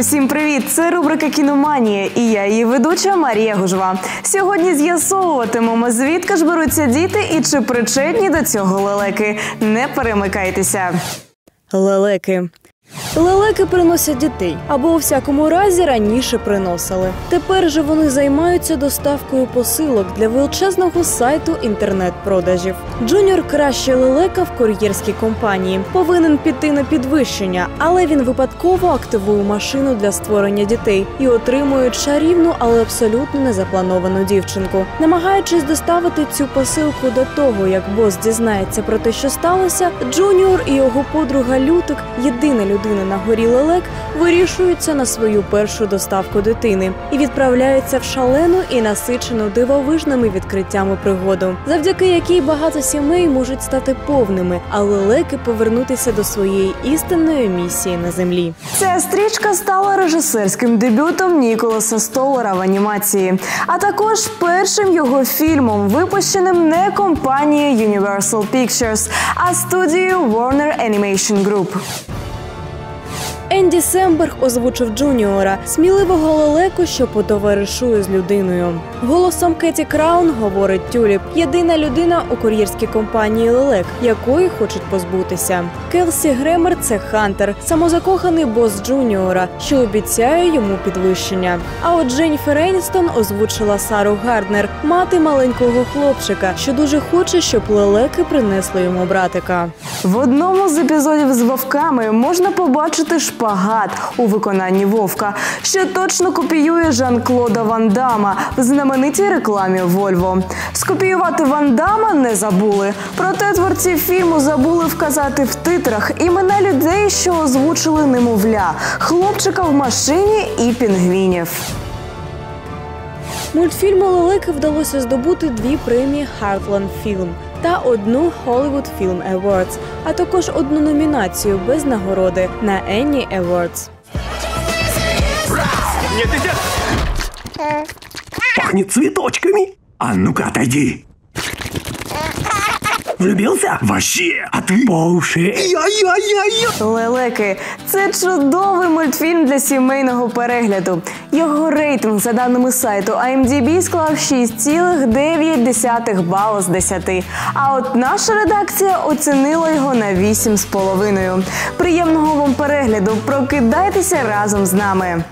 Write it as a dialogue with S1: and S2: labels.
S1: Всім привіт! Це рубрика Кіноманія і я її ведуча Марія Гужва. Сьогодні з'ясовуватимемо, звідки ж беруться діти і чи причетні до цього лелеки. Не перемикайтеся. Лелеки. Лелеки приносять дітей або у всякому разі раніше приносили. Тепер же вони займаються доставкою посилок для величезного сайту інтернет-продажів. Джуніор краще лелека в кур'єрській компанії. Повинен піти на підвищення, але він випадково активує машину для створення дітей і отримує чарівну, але абсолютно незаплановану дівчинку. Намагаючись доставити цю посилку до того, як бос дізнається про те, що сталося, Джуніор і його подруга Лютик, єдина людина на горі лелек, вирішуються на свою першу доставку дитини і відправляються в шалену і насичену дивовижними відкриттями пригоду, завдяки якій багато сімей можуть стати повними, а лелеки повернутися до своєї істинної місії на землі. Ця стрічка стала режисерським дебютом Ніколаса Столера в анімації, а також першим його фільмом, випущеним не компанією Universal Pictures, а студією Warner Animation Group. Енді Семберг озвучив Джуніора, сміливого лелеку, що потоваришує з людиною. Голосом Кеті Краун говорить Тюліп, єдина людина у кур'єрській компанії Лелек, якої хочуть позбутися. Келсі Гремер це Хантер, самозакоханий бос Джуніора, що обіцяє йому підвищення. А от Дженніфер Еністон озвучила Сару Гарднер, мати маленького хлопчика, що дуже хоче, щоб лелеки принесли йому братика. В одному з епізодів з вовками можна побачити шпагат у виконанні вовка, що точно копіює Жан-Клода Ван Дама в знаменитій рекламі Вольво. Скопіювати Ван Дама не забули. Проте творці фільму забули вказати в титрах імена людей, що озвучили немовля, хлопчика в машині і пінгвінів. Мультфільму Лелеки вдалося здобути дві премії Heartland Film та одну Hollywood Film Awards, а також одну номінацію без нагороди на Annie Awards.
S2: Нет, нет, нет! Пахнет цветочками. А ну-ка, отойди. Влюбился? Вообще, а ты по уши. Я-я-я-я.
S1: Лелеки це чудовий мультфільм для сімейного перегляду. Його рейтинг за даними сайту IMDb склав 6,9 бал з 10. А от наша редакція оцінила його на 8,5. Приємного вам перегляду! Прокидайтеся разом з нами.